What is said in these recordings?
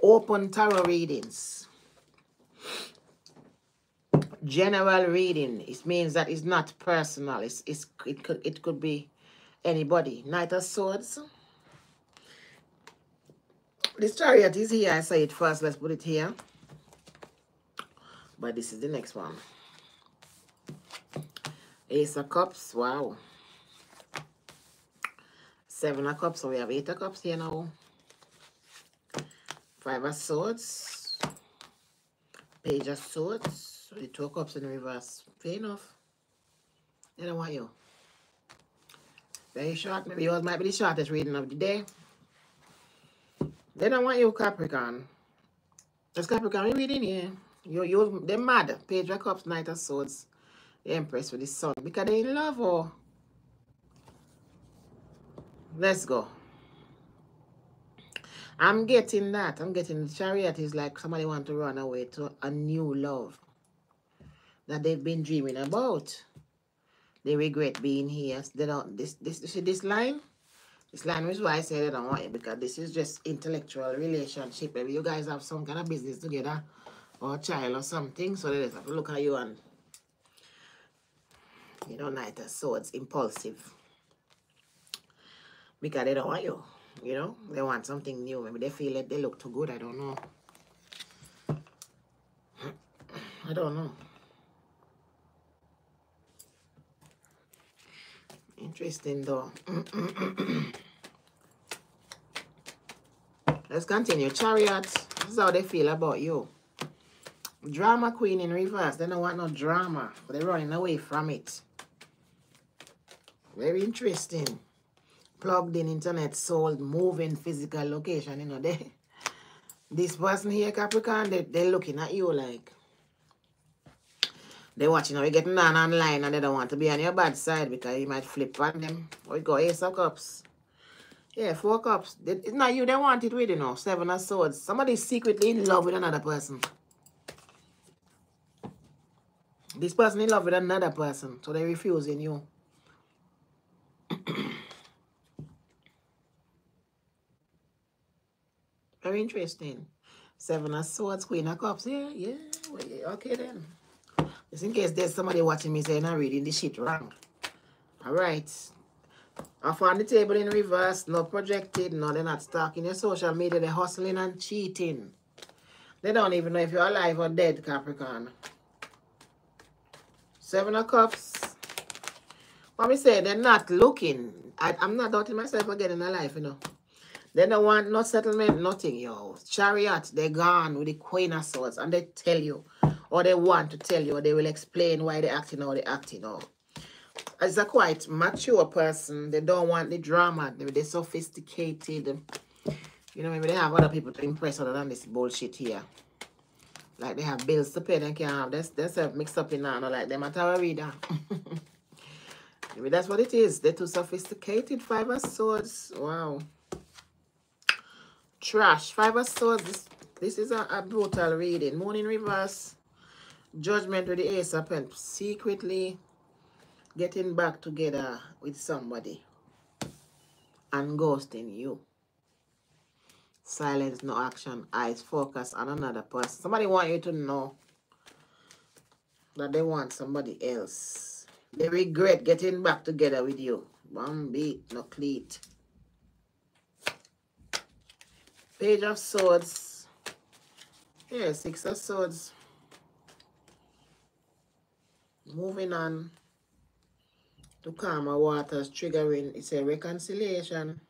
open tarot readings. General reading. It means that it's not personal. It's, it's it could it could be anybody. Knight of Swords. This chariot is here. I say it first. Let's put it here. But this is the next one. Ace of Cups. Wow. Seven of Cups. So we have eight of Cups here now. Five of Swords. Page of Swords. The two Cups in reverse. Fair enough. They don't want you. Very short. Maybe yours might be the shortest reading of the day. They don't want you, Capricorn. It's Capricorn, you reading here. You, you, they're mad. Page of Cups, Knight of Swords. The Empress with the Sun. Because they in love or... Let's go. I'm getting that. I'm getting the chariot is like somebody want to run away to a new love that they've been dreaming about. They regret being here. They don't this this see this line? This line is why I say they don't want it because this is just intellectual relationship. Maybe you guys have some kind of business together or child or something. So they just have to look at you and you know, Knight of Swords, impulsive. Because they don't want you. You know, they want something new. Maybe they feel like they look too good. I don't know. I don't know. Interesting though. Let's continue. Chariot. This is how they feel about you. Drama queen in reverse. They don't want no drama. But they're running away from it. Very interesting. Plugged in internet, sold, moving, physical location. You know, they this person here, Capricorn, they, they're looking at you like they watching how you getting on online and they don't want to be on your bad side because you might flip on them. Or you go Ace of Cups. Yeah, four cups. It's not you they want it with, you know. Seven of swords. Somebody's secretly in love with another person. This person in love with another person. So they're refusing you. Very interesting. Seven of swords, queen of cups. Yeah, yeah. Okay then. Just in case there's somebody watching me saying I'm reading the shit wrong. Alright. Off on the table in reverse, no projected, no, they're not stalking your social media, they're hustling and cheating. They don't even know if you're alive or dead, Capricorn. Seven of Cups. What me say, they're not looking. I, I'm not doubting myself again in my life, you know. They don't want no settlement, nothing, yo. Chariot, they're gone with the Queen of Swords, and they tell you or they want to tell you, or they will explain why they're acting how they're acting out. As a quite mature person, they don't want the drama. They're sophisticated. You know, maybe they have other people to impress other than this bullshit here. Like they have bills to pay, they can't have this, themselves mixed up in now, like them at our reader. maybe that's what it is. They're too sophisticated. Five of Swords. Wow. Trash. Five of Swords. This, this is a, a brutal reading. Moon in reverse. Judgment with the Ace of Pentacles. Secretly getting back together with somebody and ghosting you. Silence, no action. Eyes focus on another person. Somebody want you to know that they want somebody else. They regret getting back together with you. One beat, no cleat. Page of Swords. Yeah, Six of Swords. Moving on to calmer waters, triggering, it's a reconciliation.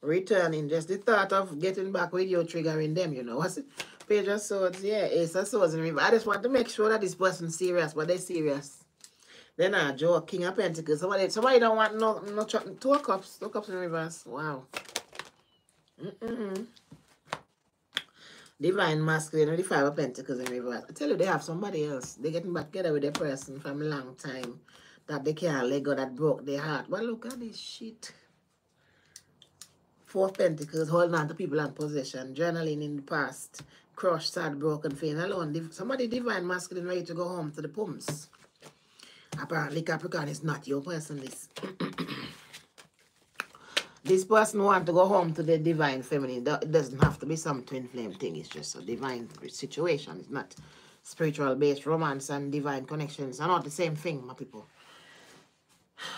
Returning, just the thought of getting back with you, triggering them, you know. What's it? Page of Swords, yeah, Ace of Swords in river. I just want to make sure that this person's serious, but they're serious. They're not joke, King of Pentacles. Somebody, somebody don't want no, no, two cups, two cups in reverse. Wow. Mm -mm. Divine masculine or the five of pentacles in reverse. I tell you, they have somebody else. They're getting back together with a person from a long time that they can't let go that broke their heart. But look at this shit. Four pentacles holding on to people and possession, journaling in the past, crushed, sad, broken, feeling alone. Somebody divine masculine ready to go home to the pumps. Apparently Capricorn is not your person, this. this person want to go home to the divine feminine. It doesn't have to be some twin flame thing. It's just a divine situation. It's not spiritual based romance and divine connections are not the same thing, my people.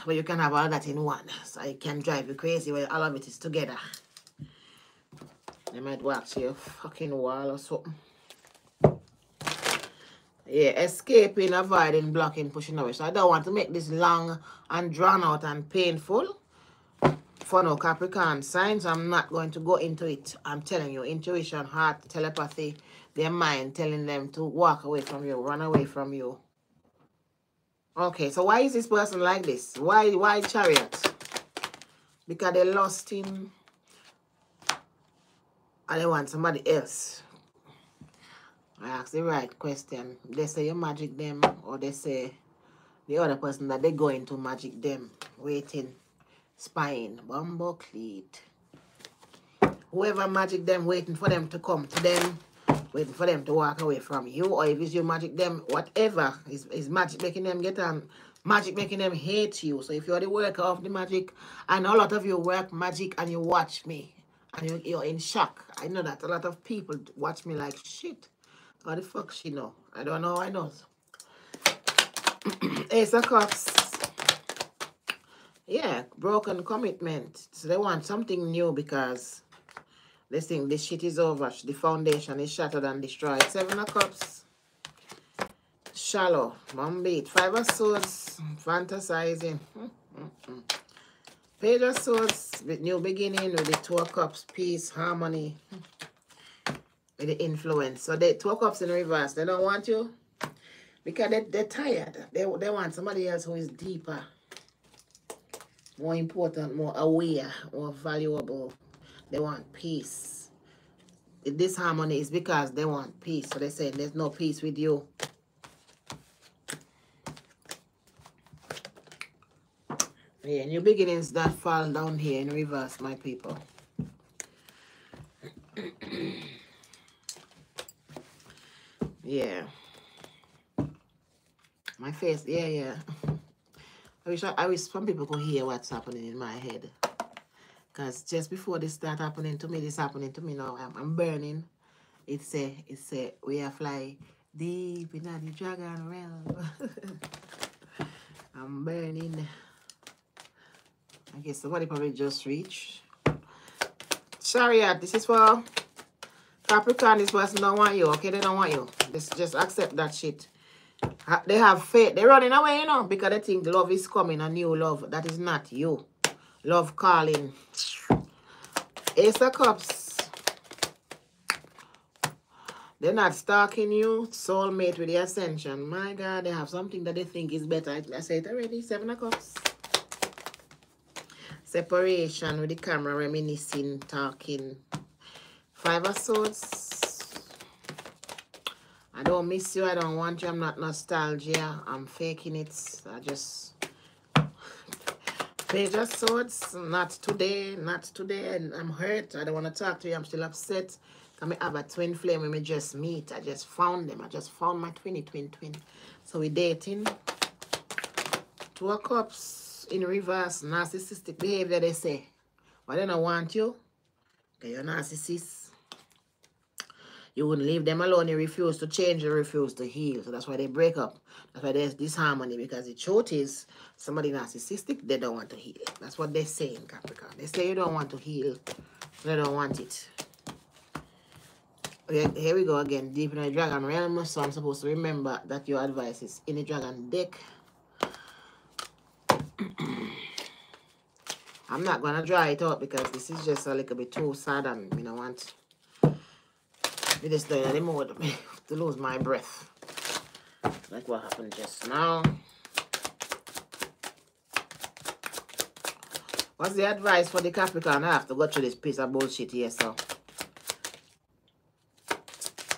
But you can have all that in one. So it can drive you crazy when all of it is together. They might wax your fucking wall or something. Yeah, escaping, avoiding, blocking, pushing away. So I don't want to make this long and drawn out and painful for no Capricorn signs. I'm not going to go into it. I'm telling you, intuition, heart, telepathy, their mind telling them to walk away from you, run away from you. Okay, so why is this person like this? Why why chariot? Because they lost him and they want somebody else. I ask the right question. They say you magic them or they say the other person that they going to magic them, waiting, spying, bumbo cleat. Whoever magic them, waiting for them to come to them, waiting for them to walk away from you, or if it's you magic them, whatever is, is magic making them get on, magic making them hate you. So if you're the worker of the magic, and a lot of you work magic and you watch me, and you're, you're in shock. I know that a lot of people watch me like shit. How the fuck she know? I don't know. I know. Ace of Cups. Yeah, broken commitment. So they want something new because they think this shit is over. The foundation is shattered and destroyed. Seven of Cups. Shallow. Mom beat. Five of Swords. Fantasizing. Page of Swords with new beginning with the Two of Cups. Peace, harmony with the influence. So the two cups in reverse, they don't want you because they, they're tired. They, they want somebody else who is deeper, more important, more aware, more valuable. They want peace. This harmony is because they want peace. So they say there's no peace with you. Yeah, new beginnings that fall down here in reverse, my people. Yeah. My face, yeah, yeah. I wish I, I wish some people could hear what's happening in my head. Because just before this start happening to me, this happening to me now, I'm, I'm burning. It's a, it's a, we are fly deep in the dragon realm. I'm burning. I guess somebody probably just reached. Chariot, this is for Capricorn, this person don't want you, okay? They don't want you. Just, just accept that shit. They have faith. They're running away, you know, because they think love is coming, a new love. That is not you. Love calling. Ace of Cups. They're not stalking you. Soulmate with the Ascension. My God, they have something that they think is better. I said it already. Seven of Cups. Separation with the camera, reminiscing, talking. Five of Swords. I don't miss you. I don't want you. I'm not nostalgia. I'm faking it. I just... Page of Swords. Not today. Not today. And I'm hurt. I don't want to talk to you. I'm still upset. I have a twin flame when we just meet. I just found them. I just found my twinny twin twin. So we dating. Two of Cups in reverse. Narcissistic behavior, they say. But they don't want you. Okay, you're narcissist. You wouldn't leave them alone. You refuse to change. You refuse to heal. So that's why they break up. That's why there's disharmony. Because the truth is, somebody narcissistic, they don't want to heal. That's what they say in Capricorn. They say you don't want to heal. They don't want it. Okay, here we go again. Deep in the dragon realm. So I'm supposed to remember that your advice is in the dragon deck. I'm not going to dry it out because this is just a little bit too sad and you know want don't anymore to lose my breath. Like what happened just now. What's the advice for the Capricorn? I have to go through this piece of bullshit here, so.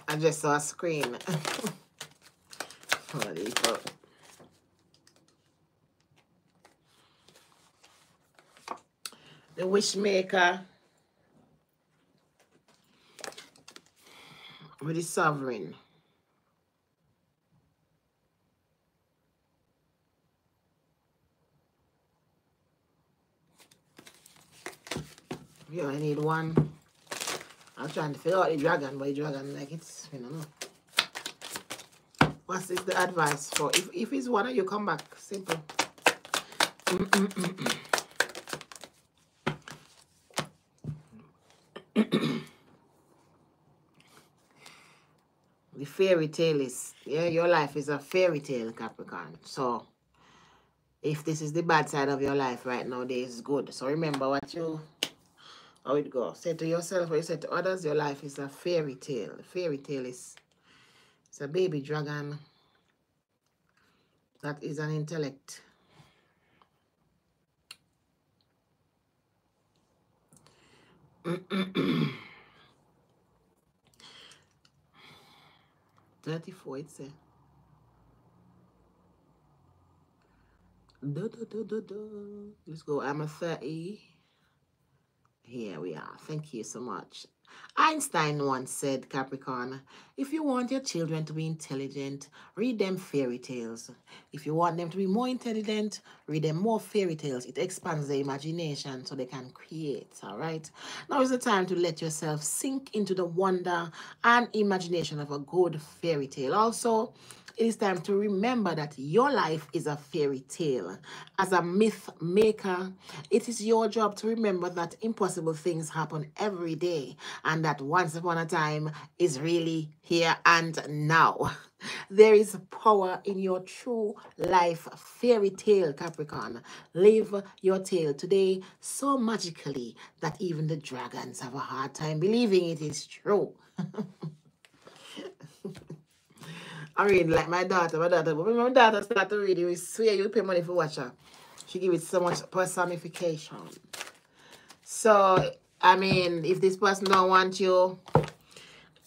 I just saw a screen. Holy fuck. The Wishmaker. With the sovereign. You only need one. I'm trying to figure out the dragon, but the dragon like it's you know. What's the advice for if if it's one of you come back? Simple. Mm -mm -mm the fairy tale is yeah, your life is a fairy tale, Capricorn. So if this is the bad side of your life right now, this is good. So remember what you how it goes. Say to yourself or you say to others, your life is a fairy tale. fairy tale is it's a baby dragon that is an intellect. Thirty-four, it says. Let's go. I'm a 30. Here we are. Thank you so much. Einstein once said, Capricorn, if you want your children to be intelligent, read them fairy tales. If you want them to be more intelligent, read them more fairy tales. It expands their imagination so they can create, all right? Now is the time to let yourself sink into the wonder and imagination of a good fairy tale. Also, it is time to remember that your life is a fairy tale. As a myth maker, it is your job to remember that impossible things happen every day and that once upon a time is really here and now. There is power in your true life fairy tale, Capricorn. Live your tale today so magically that even the dragons have a hard time believing it is true. I read like my daughter, my daughter. But my daughter start to read, you swear you pay money for watch her. She give it so much personification. So, I mean, if this person don't want you,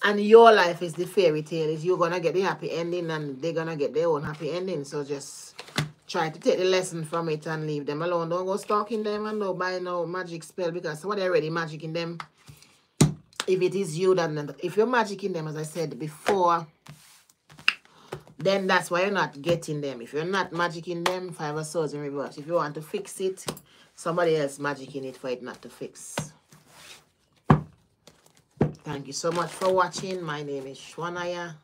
and your life is the fairy tale, is you're gonna get the happy ending and they're gonna get their own happy ending. So just try to take the lesson from it and leave them alone. Don't go stalking them and don't buy no magic spell because somebody already magic in them. If it is you, then if you're magic in them, as I said before, then that's why you're not getting them. If you're not magicking them, five of swords in reverse. If you want to fix it, somebody else magicking it for it not to fix. Thank you so much for watching. My name is Shwaniyah.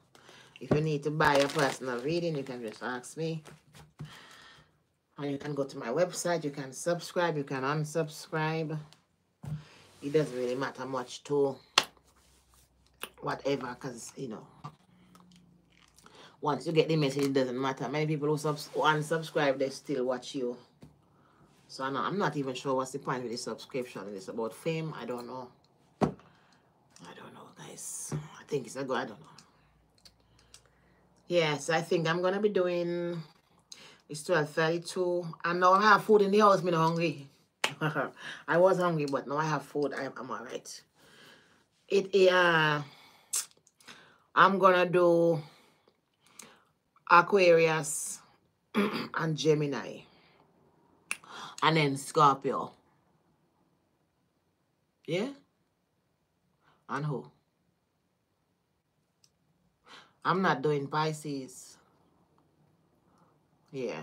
If you need to buy a personal reading, you can just ask me. Or you can go to my website. You can subscribe. You can unsubscribe. It doesn't really matter much to whatever because, you know, once you get the message, it doesn't matter. Many people who, subs who unsubscribe, they still watch you. So I'm not, I'm not even sure what's the point with the subscription. It's about fame. I don't know. I don't know, guys. I think it's a good. I don't know. Yes, I think I'm gonna be doing. It's 12:32, and now I have food in the house. Me not hungry. I was hungry, but now I have food. I'm, I'm all right. It uh, I'm gonna do Aquarius and Gemini. And then Scorpio. Yeah? And who? I'm not doing Pisces. Yeah.